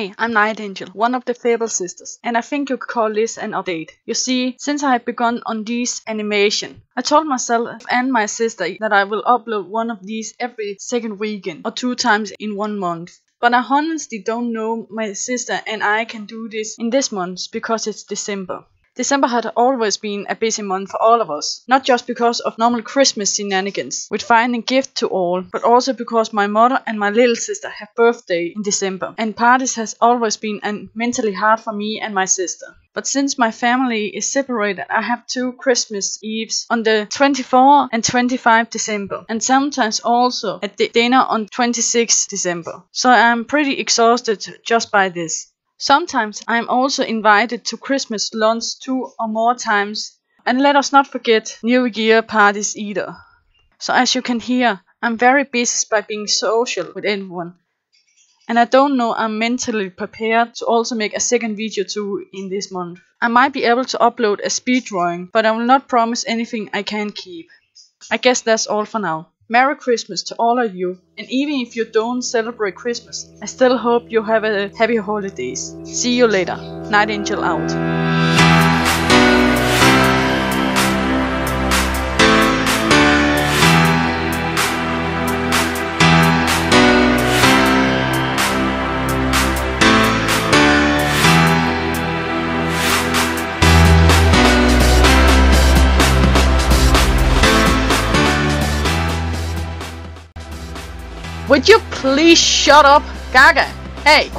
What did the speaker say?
Hey, I'm Night Angel, one of the Fable sisters, and I think you could call this an update. You see, since I have begun on these animation, I told myself and my sister that I will upload one of these every second weekend or two times in one month. But I honestly don't know my sister and I can do this in this month because it's December. December had always been a busy month for all of us, not just because of normal Christmas shenanigans with finding gifts to all, but also because my mother and my little sister have birthday in December, and parties has always been an mentally hard for me and my sister. But since my family is separated, I have two Christmas Eves on the 24 and 25 December, and sometimes also at the dinner on 26 December. So I'm pretty exhausted just by this. Sometimes I am also invited to Christmas lunch two or more times, and let us not forget New Year parties either. So as you can hear, I'm very busy by being social with everyone. And I don't know I'm mentally prepared to also make a second video too in this month. I might be able to upload a speed drawing, but I will not promise anything I can't keep. I guess that's all for now. Merry Christmas to all of you, and even if you don't celebrate Christmas, I still hope you have a happy holidays. See you later. Night Angel out. Would you please shut up, Gaga? Hey,